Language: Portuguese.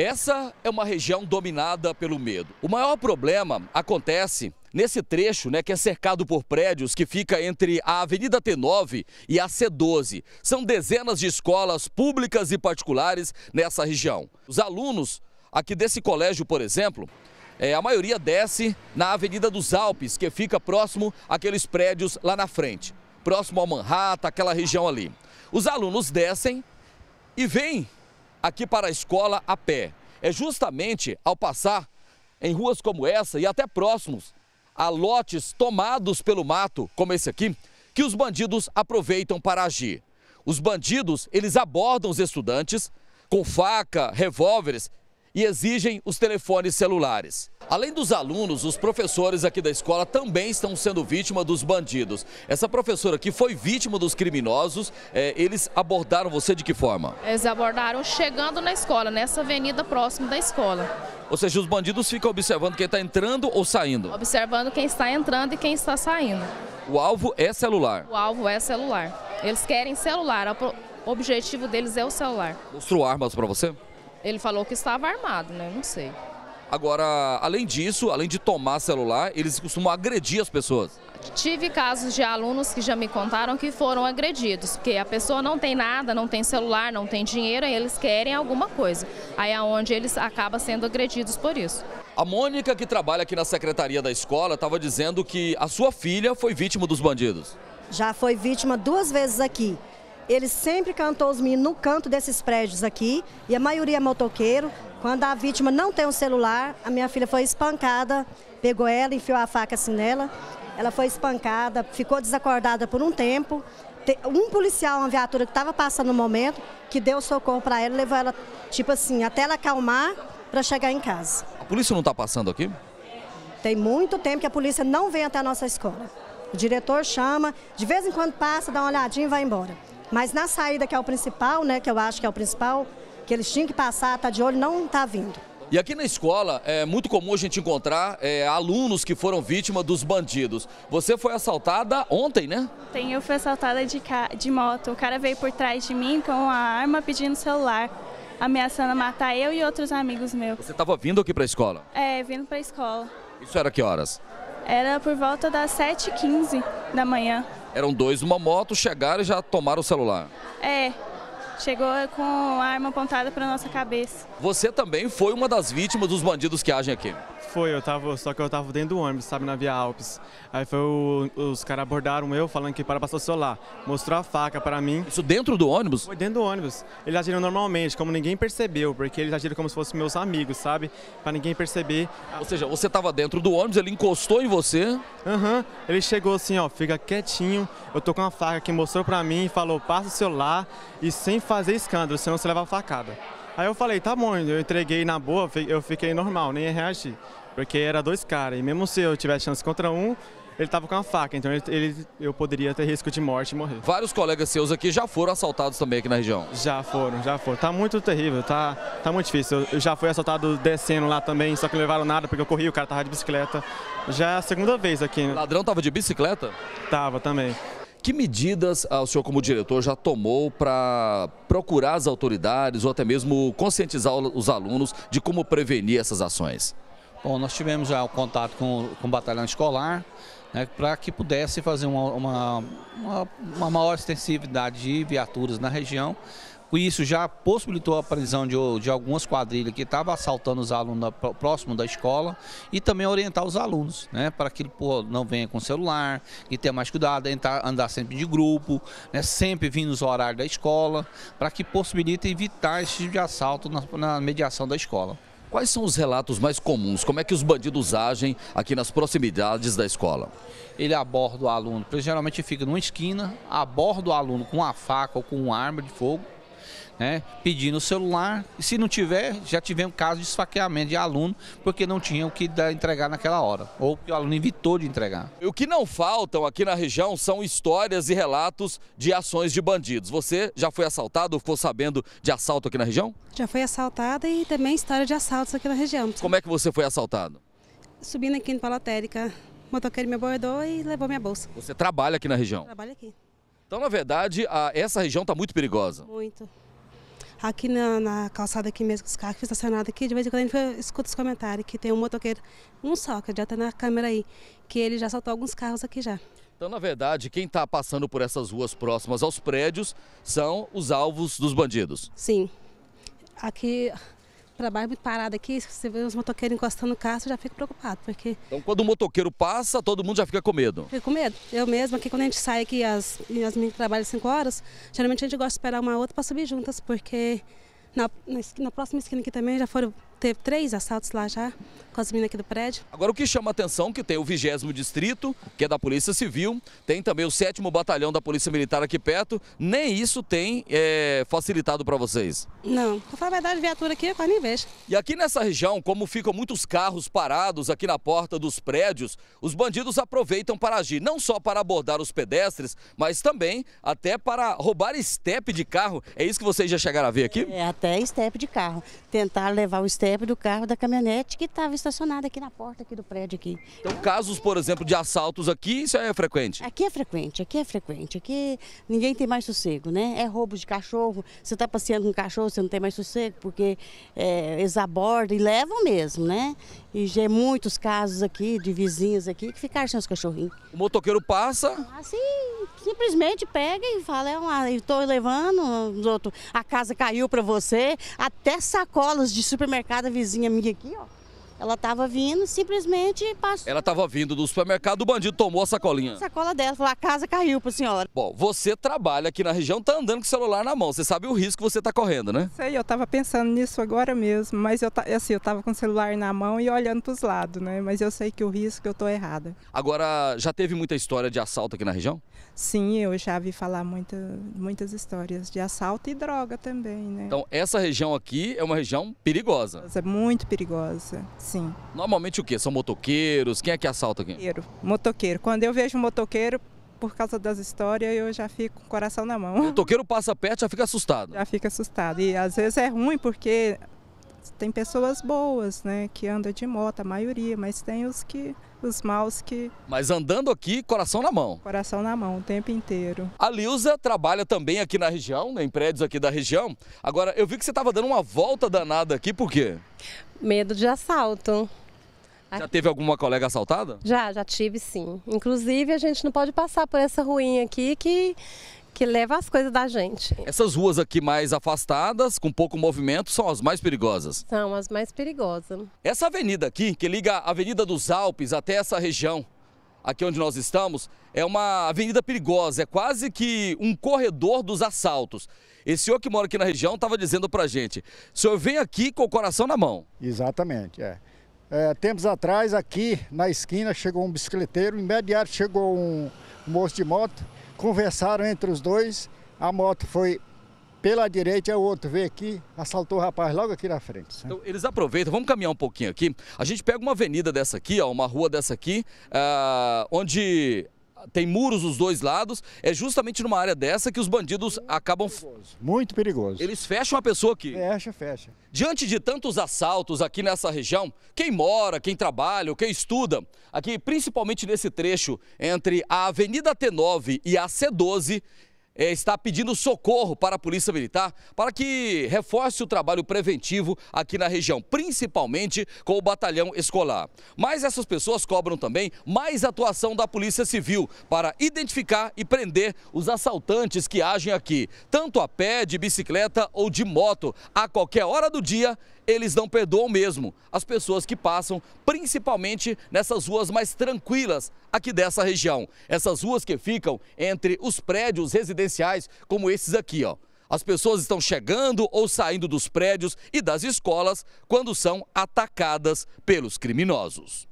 Essa é uma região dominada pelo medo. O maior problema acontece nesse trecho, né, que é cercado por prédios que fica entre a Avenida T9 e a C12. São dezenas de escolas públicas e particulares nessa região. Os alunos aqui desse colégio, por exemplo, é, a maioria desce na Avenida dos Alpes, que fica próximo àqueles prédios lá na frente, próximo ao Manhattan, aquela região ali. Os alunos descem e vêm aqui para a escola a pé. É justamente ao passar em ruas como essa e até próximos a lotes tomados pelo mato, como esse aqui, que os bandidos aproveitam para agir. Os bandidos, eles abordam os estudantes com faca, revólveres e exigem os telefones celulares. Além dos alunos, os professores aqui da escola também estão sendo vítima dos bandidos. Essa professora aqui foi vítima dos criminosos. É, eles abordaram você de que forma? Eles abordaram chegando na escola, nessa avenida próxima da escola. Ou seja, os bandidos ficam observando quem está entrando ou saindo? Observando quem está entrando e quem está saindo. O alvo é celular? O alvo é celular. Eles querem celular. O objetivo deles é o celular. Mostrou armas para você? Ele falou que estava armado, né? Não sei. Agora, além disso, além de tomar celular, eles costumam agredir as pessoas. Tive casos de alunos que já me contaram que foram agredidos, porque a pessoa não tem nada, não tem celular, não tem dinheiro e eles querem alguma coisa. Aí é onde eles acabam sendo agredidos por isso. A Mônica, que trabalha aqui na secretaria da escola, estava dizendo que a sua filha foi vítima dos bandidos. Já foi vítima duas vezes aqui. Ele sempre cantou os meninos no canto desses prédios aqui, e a maioria é motoqueiro. Quando a vítima não tem um celular, a minha filha foi espancada, pegou ela, enfiou a faca assim nela. Ela foi espancada, ficou desacordada por um tempo. Um policial, uma viatura que estava passando no momento, que deu socorro para ela, levou ela, tipo assim, até ela acalmar para chegar em casa. A polícia não está passando aqui? Tem muito tempo que a polícia não vem até a nossa escola. O diretor chama, de vez em quando passa, dá uma olhadinha e vai embora. Mas na saída, que é o principal, né, que eu acho que é o principal, que eles tinham que passar, tá de olho, não está vindo. E aqui na escola é muito comum a gente encontrar é, alunos que foram vítimas dos bandidos. Você foi assaltada ontem, né? Ontem eu fui assaltada de, de moto. O cara veio por trás de mim com uma arma pedindo celular, ameaçando matar eu e outros amigos meus. Você estava vindo aqui para a escola? É, vindo para a escola. Isso era que horas? Era por volta das 7h15 da manhã. Eram dois numa moto, chegaram e já tomaram o celular. É, chegou com a arma apontada para nossa cabeça. Você também foi uma das vítimas dos bandidos que agem aqui. Foi, eu tava, só que eu tava dentro do ônibus, sabe, na Via Alpes. Aí foi o, os caras abordaram eu, falando que para passar o celular. Mostrou a faca para mim. Isso dentro do ônibus? Foi dentro do ônibus. Eles agiram normalmente, como ninguém percebeu, porque eles agiram como se fossem meus amigos, sabe? Para ninguém perceber. Ou seja, você tava dentro do ônibus, ele encostou em você? Aham. Uhum. Ele chegou assim, ó, fica quietinho. Eu tô com uma faca que mostrou para mim e falou, passa o celular e sem fazer escândalo, senão você leva a facada. Aí eu falei, tá bom, eu entreguei na boa, eu fiquei normal, nem ia reagir. Porque era dois caras, e mesmo se eu tivesse chance contra um, ele estava com a faca, então ele, ele, eu poderia ter risco de morte e morrer. Vários colegas seus aqui já foram assaltados também aqui na região? Já foram, já foram. Tá muito terrível, tá, tá muito difícil. Eu já fui assaltado descendo lá também, só que não levaram nada porque eu corri, o cara tava de bicicleta. Já é a segunda vez aqui. O ladrão tava de bicicleta? Tava também. Que medidas ah, o senhor, como diretor, já tomou para procurar as autoridades ou até mesmo conscientizar os alunos de como prevenir essas ações? Bom, nós tivemos já o contato com, com o batalhão escolar, né, para que pudesse fazer uma, uma, uma, uma maior extensividade de viaturas na região, com isso já possibilitou a prisão de, de algumas quadrilhas que estavam assaltando os alunos próximo da escola e também orientar os alunos, né, para que ele pô, não venha com celular, e ter mais cuidado, entrar, andar sempre de grupo, né, sempre vir nos horários da escola, para que possibilite evitar esse tipo de assalto na, na mediação da escola. Quais são os relatos mais comuns? Como é que os bandidos agem aqui nas proximidades da escola? Ele aborda o aluno, geralmente fica numa esquina, aborda o aluno com uma faca ou com uma arma de fogo, né, pedindo o celular. E se não tiver, já tivemos casos de esfaqueamento de aluno porque não tinham o que entregar naquela hora, ou que o aluno evitou de entregar. O que não faltam aqui na região são histórias e relatos de ações de bandidos. Você já foi assaltado, ficou sabendo de assalto aqui na região? Já fui assaltada e também história de assaltos aqui na região. Como é que você foi assaltado? Subindo aqui no Palotérica, o motoqueiro me abordou e levou minha bolsa. Você trabalha aqui na região? Trabalho aqui. Então, na verdade, a, essa região está muito perigosa. Muito. Aqui na, na calçada aqui mesmo, os carros que estacionados aqui, de vez em quando a gente escuta os comentários que tem um motoqueiro, um só, que já está na câmera aí, que ele já soltou alguns carros aqui já. Então, na verdade, quem está passando por essas ruas próximas aos prédios são os alvos dos bandidos. Sim. Aqui, para baixo, muito parado aqui, se você vê os motoqueiros encostando no carro, você já fica preocupado, porque... Então, quando o motoqueiro passa, todo mundo já fica com medo. Fico com medo. Eu mesma, aqui quando a gente sai aqui, as, as meninas trabalham 5 horas, geralmente a gente gosta de esperar uma outra para subir juntas, porque na, na, na próxima esquina aqui também já foram teve três assaltos lá já, com as meninas aqui do prédio. Agora o que chama atenção que tem o 20 distrito, que é da Polícia Civil, tem também o 7 Batalhão da Polícia Militar aqui perto, nem isso tem é, facilitado para vocês? Não, pra falar a verdade, viatura aqui eu quase nem vejo. E aqui nessa região, como ficam muitos carros parados aqui na porta dos prédios, os bandidos aproveitam para agir, não só para abordar os pedestres, mas também até para roubar estepe de carro. É isso que vocês já chegaram a ver aqui? É, até estepe de carro. Tentar levar o estepe do carro da caminhonete que estava estacionada aqui na porta aqui do prédio aqui. Então, casos, por exemplo, de assaltos aqui, isso é frequente? Aqui é frequente, aqui é frequente. Aqui ninguém tem mais sossego, né? É roubo de cachorro. Você está passeando com um cachorro, você não tem mais sossego, porque é, eles abordam e levam mesmo, né? E já é muitos casos aqui de vizinhos aqui que ficaram sem os cachorrinhos. O motoqueiro passa? Assim, simplesmente pega e fala, é estou levando, os outros, a casa caiu para você, até sacolas de supermercado vizinha minha aqui, ó. Ela estava vindo, simplesmente passou. Ela estava vindo do supermercado, o bandido tomou a sacolinha. A sacola dela, falou, a casa caiu para a senhora. Bom, você trabalha aqui na região, tá andando com o celular na mão. Você sabe o risco que você está correndo, né? Sei, eu estava pensando nisso agora mesmo, mas eu, assim, eu estava com o celular na mão e olhando para os lados, né? Mas eu sei que o risco eu estou errada. Agora, já teve muita história de assalto aqui na região? Sim, eu já vi falar muita, muitas histórias de assalto e droga também, né? Então, essa região aqui é uma região perigosa. É muito perigosa. Sim. Normalmente o que? São motoqueiros? Quem é que assalta aqui? Motoqueiro. Motoqueiro. Quando eu vejo motoqueiro, por causa das histórias, eu já fico com o coração na mão. O motoqueiro passa perto já fica assustado. Já fica assustado. E às vezes é ruim porque tem pessoas boas, né, que andam de moto, a maioria, mas tem os que os maus que. Mas andando aqui, coração na mão. Coração na mão, o tempo inteiro. A Lilza trabalha também aqui na região, né, em prédios aqui da região. Agora, eu vi que você estava dando uma volta danada aqui, por quê? Medo de assalto. Já teve alguma colega assaltada? Já, já tive sim. Inclusive, a gente não pode passar por essa ruinha aqui que que leva as coisas da gente. Essas ruas aqui mais afastadas, com pouco movimento, são as mais perigosas? São as mais perigosas. Essa avenida aqui, que liga a Avenida dos Alpes até essa região, aqui onde nós estamos, é uma avenida perigosa, é quase que um corredor dos assaltos. Esse senhor que mora aqui na região estava dizendo pra gente, o senhor vem aqui com o coração na mão. Exatamente, é. é tempos atrás, aqui na esquina, chegou um bicicleteiro, imediato chegou um moço de moto, conversaram entre os dois, a moto foi pela direita, o outro veio aqui, assaltou o rapaz logo aqui na frente. Então, eles aproveitam, vamos caminhar um pouquinho aqui. A gente pega uma avenida dessa aqui, ó, uma rua dessa aqui, uh, onde tem muros dos dois lados, é justamente numa área dessa que os bandidos muito acabam. Perigoso, muito perigoso. Eles fecham a pessoa aqui. Fecha, fecha. Diante de tantos assaltos aqui nessa região, quem mora, quem trabalha, quem estuda, aqui principalmente nesse trecho entre a Avenida T9 e a C12, é, está pedindo socorro para a Polícia Militar para que reforce o trabalho preventivo aqui na região, principalmente com o batalhão escolar. Mas essas pessoas cobram também mais atuação da Polícia Civil para identificar e prender os assaltantes que agem aqui, tanto a pé, de bicicleta ou de moto, a qualquer hora do dia eles não perdoam mesmo as pessoas que passam, principalmente nessas ruas mais tranquilas aqui dessa região. Essas ruas que ficam entre os prédios residenciais, como esses aqui, ó. As pessoas estão chegando ou saindo dos prédios e das escolas quando são atacadas pelos criminosos.